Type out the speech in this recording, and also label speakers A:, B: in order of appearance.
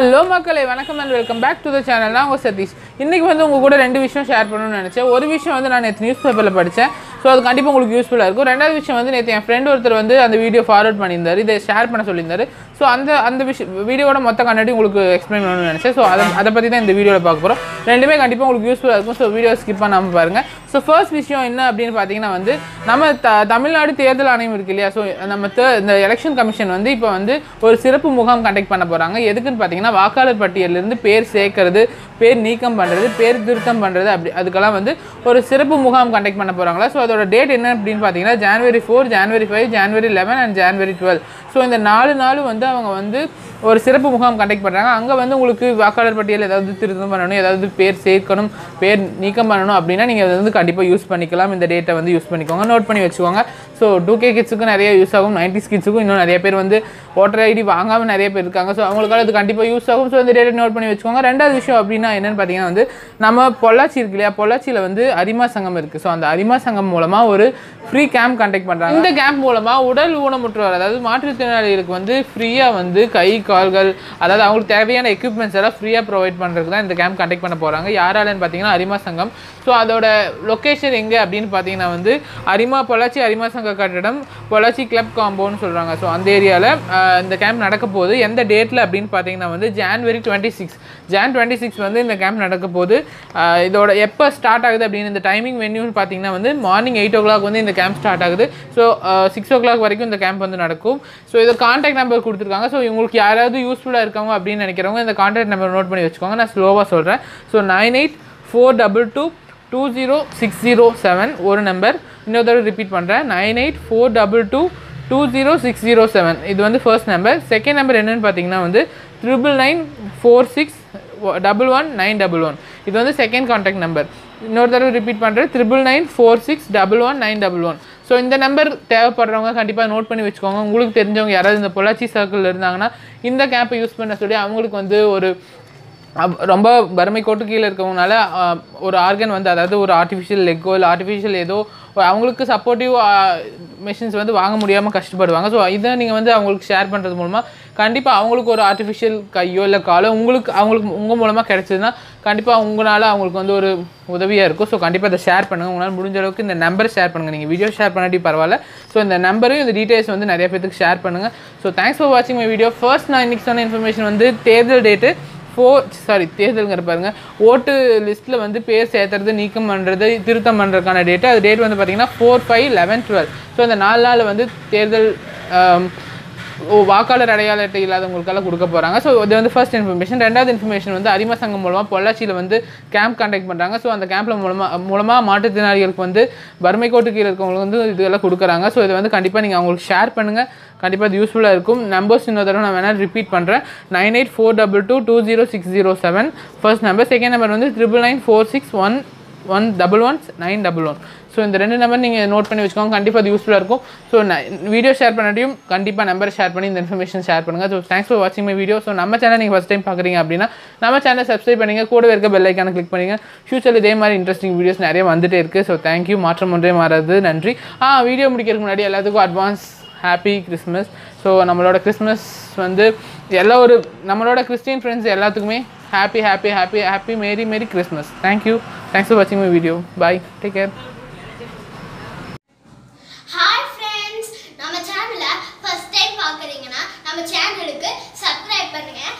A: Hello மக்களை. வணக்கம் and welcome back to the channel நான் உங்கள் சதீஷ். இன்றைக்கி வந்து உங்கள் கூட ரெண்டு விஷயம் ஷேர் பண்ணணும்னு நினச்சேன். ஒரு விஷயம் வந்து நான் நேற்று நியூஸ் பேப்பரில் படித்தேன் ஸோ அது கண்டிப்பாக உங்களுக்கு யூஸ்ஃபுல்லாக இருக்கும். ரெண்டாவது விஷயம் வந்து நேற்று என் ஃப்ரெண்ட் ஒருத்தர் வந்து அந்த வீடியோ ஃபார்வர்ட் பண்ணியிருந்தார். இதை ஷேர் பண்ண சொல்லியிருந்தார். ஸோ அந்த அந்த விஷயம் வீடியோட மொத்த கண்டாடி உங்களுக்கு எக்ஸ்பிளைன் பண்ணணும்னு நினச்சேன். ஸோ அதை அதை பற்றி தான் இந்த வீடியோவில் பார்க்க போகிறோம் ரெண்டுமே கண்டிப்பாக உங்களுக்கு யூஸ்ஃபுல்லாக இருக்கும். ஸோ வீடியோ ஸ்கிப் பண்ணாமல் பாருங்கள் ஸோ ஃபர்ஸ்ட் விஷயம் என்ன அப்படின்னு பார்த்தீங்கன்னா வந்து நம்ம த தமிழ்நாடு தேர்தல் ஆணையம் இருக்கு இல்லையா? ஸோ நம்ம தே- இந்த எலெக்ஷன் கமிஷன் வந்து இப்போ வந்து ஒரு சிறப்பு முகாம் கண்டக்ட் பண்ண போகிறாங்க எதுக்குன்னு பார்த்தீங்கன்னா வாக்காளர் பட்டியலிருந்து பேர் சேர்க்கறது பேர் நீக்கம் பண்ணுறது பேர் திருத்தம் பண்ணுறது அப்படி அதுக்கெல்லாம் வந்து ஒரு சிறப்பு முகாம் கண்டக்ட் பண்ண போகிறாங்களா ஸோ அதோட டேட் என்ன அப்படின்னு பார்த்தீங்கன்னா January four January five January eleven and January twelve so இந்த நாலு நாளும் வந்து அவங்க வந்து ஒரு சிறப்பு முகாம் கண்டக்ட் பண்ணுறாங்க அங்கே வந்து உங்களுக்கு வாக்காளர் பட்டியல் ஏதாவது திருத்தம் பண்ணணும் ஏதாவது பேர் சேர்க்கணும் பேர் நீக்கம் பண்ணணும் அப்படின்னா நீங்கள் அதை வந்து கண்டிப்பாக யூஸ் பண்ணிக்கலாம். இந்த டேட்டை வந்து யூஸ் பண்ணிக்கோங்க. நோட் பண்ணி வச்சுக்கோங்க. ஸோ டூ கே கிட்ஸுக்கும் நிறைய யூஸ் ஆகும் நைன்டிஸ் கிட்ஸுக்கும் இன்னும் நிறைய பேர் வந்து ஓட்டர் ஐடி வாங்காமல் நிறைய பேர் இருக்காங்க ஸோ அவங்களுக்காக அது கண்டிப்பாக யூஸ் ஆகும் ஸோ இந்த டேட்டை நோட் பண்ணி வச்சுக்கோங்க ரெண்டாவது விஷயம் அப்படின்னா என்னென்னு பார்த்தீங்கன்னா வந்து நம்ம பொள்ளாச்சி இருக்கு இல்லையா பொள்ளாச்சியில் வந்து அரிமா சங்கம் இருக்குது ஸோ அந்த அரிமா சங்கம் மூலமாக ஒரு ஃப்ரீ கேம்ப் கண்டக்ட் பண்ணுறாங்க இந்த கேம்ப் மூலமாக உடல் ஊனமுற்றவர் அதாவது மாற்றுத்திறனாளிகளுக்கு வந்து ஃப்ரீயாக வந்து கை கால்கள் அதாவது அவங்களுக்கு தேவையான எக்யூப்மெண்ட்ஸ் எல்லாம் ஃப்ரீயாக ப்ரொவைட் பண்ணுறதுக்கு தான் இந்த கேம்ப் கண்டக்ட் பண்ண போகிறாங்க யாராலன்னு பார்த்தீங்கன்னா அரிமா சங்கம் ஸோ அதோட லொக்கேஷன் எங்கே அப்படின்னு பார்த்தீங்கன்னா வந்து அரிமா பொள்ளாச்சி அரிமா சங்கம் சங்க கட்டிடம் பொள்ளாச்சி கிளப் காம்பவுண்ட் சொல்கிறாங்க ஸோ அந்த ஏரியாவில் இந்த கேம்ப் நடக்க போகுது எந்த டேட்டில் அப்படின்னு பார்த்தீங்கன்னா வந்து January twenty six Jan twenty six வந்து இந்த கேம்ப் நடக்க போகுது இதோட எப்போ ஸ்டார்ட் ஆகுது அப்படின்னு இந்த டைமிங் வென்யூன்னு பார்த்தீங்கன்னா வந்து மார்னிங் எயிட் ஓ கிளாக் வந்து இந்த கேம்ப் ஸ்டார்ட் ஆகுது. ஸோ சிக்ஸ் ஓ கிளாக் வரைக்கும் இந்த கேம்ப் வந்து நடக்கும். ஸோ இதை கான்டாக்ட் நம்பர் கொடுத்துருக்காங்க. ஸோ இவங்களுக்கு யாராவது யூஸ்ஃபுல்லாக இருக்காங்க அப்படின்னு நினைக்கிறவங்க இந்த கான்டாக்ட் நம்பர் நோட் பண்ணி வச்சுக்கோங்க. நான் ஸ்லோவாக சொல்கிறேன் so nine eight four double two two zero six zero seven ஒரு நம்பர் இன்னொரு தடவை ரிப்பீட் பண்ணுறேன் nine eight four double two two zero six zero seven இது வந்து ஃபர்ஸ்ட் நம்பர் செகண்ட் நம்பர் என்னென்னு பார்த்தீங்கன்னா வந்து triple nine four six double one nine double one இது வந்து செகண்ட் காண்டாக்ட் நம்பர் இன்னொரு தடவை ரிப்பீட் பண்ணுறேன் triple nine four six double one nine double one so இந்த நம்பர் தேவைப்படுறவங்க கண்டிப்பாக நோட் பண்ணி வச்சுக்கோங்க. உங்களுக்கு தெரிஞ்சவங்க யாராவது இந்த பொள்ளாச்சி சர்க்கிளில் இருந்தாங்கன்னா இந்த கேப்பை யூஸ் பண்ண சொல்லி அவங்களுக்கு வந்து ஒரு ரொம்ப வறுமை கோட்டு கீழே இருக்கவங்கனால ஒரு ஆர்கன் வந்து அதாவது ஒரு ஆர்டிஃபிஷியல் லெக்கோ இல்லை ஆர்டிஃபிஷியல் ஏதோ அவங்களுக்கு சப்போர்ட்டிவ் மிஷின்ஸ் வந்து வாங்க முடியாமல் கஷ்டப்படுவாங்க. ஸோ இதை நீங்கள் வந்து அவங்களுக்கு ஷேர் பண்ணுறது மூலமாக கண்டிப்பாக அவங்களுக்கு ஒரு ஆர்டிஃபிஷியல் கையோ இல்லை காலோ உங்களுக்கு அவங்களுக்கு உங்கள் மூலமாக கிடச்சிதுன்னா கண்டிப்பாக உங்களால் அவங்களுக்கு வந்து ஒரு உதவியாக இருக்கும். ஸோ கண்டிப்பாக அதை ஷேர் பண்ணுங்கள் உங்களால் முடிஞ்ச அளவுக்கு இந்த நம்பர் ஷேர் பண்ணுங்கள் நீங்கள் வீடியோ ஷேர் பண்ணாட்டி பரவாயில்ல. ஸோ இந்த நம்பரையும் இந்த டீட்டெயில்ஸ் வந்து நிறைய பேருக்கு ஷேர் பண்ணுங்கள் ஸோ தேங்க்ஸ் ஃபார் வாட்சிங் மை வீடியோ ஃபர்ஸ்ட் நான் இன்னைக்கு சொன்ன இன்ஃபர்மேஷன் வந்து தேர்தல் டேட்டு ஃபோர் சாரி தேர்தலுங்கிற பாருங்க. ஓட்டு லிஸ்ட்டில் வந்து பேர் சேர்த்துறது நீக்கம் பண்ணுறது திருத்தம் பண்ணுறதுக்கான டேட்டு அது டேட் வந்து பார்த்தீங்கன்னா four five eleven twelve so அந்த நாலு நாள் வந்து தேர்தல் ஓ வாக்காளர் அடையாள அட்டை இல்லாதவங்களுக்கெல்லாம் கொடுக்க போகிறாங்க ஸோ இது வந்து ஃபர்ஸ்ட் இன்ஃபர்மேஷன் ரெண்டாவது இன்ஃபர்மேஷன் வந்து அரிம சங்கம் மூலமாக பொள்ளாச்சியில் வந்து கேம்ப் கண்டக்ட் பண்ணுறாங்க ஸோ அந்த கேம்பில் மூலமாக மூலமாக மாற்றுத்திறனாளிகளுக்கு வந்து வறுமை கோட்டு கீழே இருக்கவங்களுக்கு வந்து இதெல்லாம் கொடுக்குறாங்க. ஸோ இதை வந்து கண்டிப்பாக நீங்கள் அவங்களுக்கு ஷேர் பண்ணுங்கள் கண்டிப்பாக இது யூஸ்ஃபுல்லாக இருக்கும். நம்பர்ஸ் இன்னொரு தடவை நான் வேணால் ரிப்பீட் பண்ணுறேன் nine eight four double two two zero six zero seven first number second number வந்து triple nine four six one one double one nine double one so இந்த ரெண்டு நம்பர் நீங்கள் நோட் பண்ணி வச்சுக்கோங்க. கண்டிப்பாக அது யூஸ்ஃபுல்லாக இருக்கும். ஸோ வீடியோ ஷேர் பண்ணாட்டியும் கண்டிப்பாக நம்பர் ஷேர் பண்ணி இந்த இன்ஃபர்மேஷன் ஷேர் பண்ணுங்கள் ஸோ தேங்க்ஸ் ஃபார் வாட்சிங் மை வீடியோ ஸோ நம்ம சேனல் நீங்கள் ஃபஸ்ட் டைம் பார்க்குறீங்க அப்படின்னா நம்ம சேனல் சப்ஸ்கிரைப் பண்ணுங்க. கூட இருக்க பெல் ஐக்கான கிளிக் பண்ணுங்க. ஃபியூச்சரில் இதே மாதிரி இன்ட்ரெஸ்டிங் வீடியோஸ் நிறைய வந்துட்டே இருக்குது ஸோ தேங்க்யூ மாற்றம் ஒன்றே மாறாது நன்றி. ஆ வீடியோ முடிக்கிறதுக்கு முன்னாடி எல்லாத்துக்கும் அட்வான்ஸ் ஹாப்பி கிறிஸ்மஸ் ஸோ நம்மளோட கிறிஸ்மஸ் வந்து எல்லா ஒரு நம்மளோட கிறிஸ்டின் ஃப்ரெண்ட்ஸ் எல்லாத்துக்குமே happy happy happy happy merry merry Christmas thank you thanks for வாட்சிங் my video bye take care
B: hi friends நம்ம சேனலை ஃபர்ஸ்ட் டைம் பார்க்குறீங்கன்னா நம்ம சேனலுக்கு சப்ஸ்கிரைப் பண்ணுங்கள்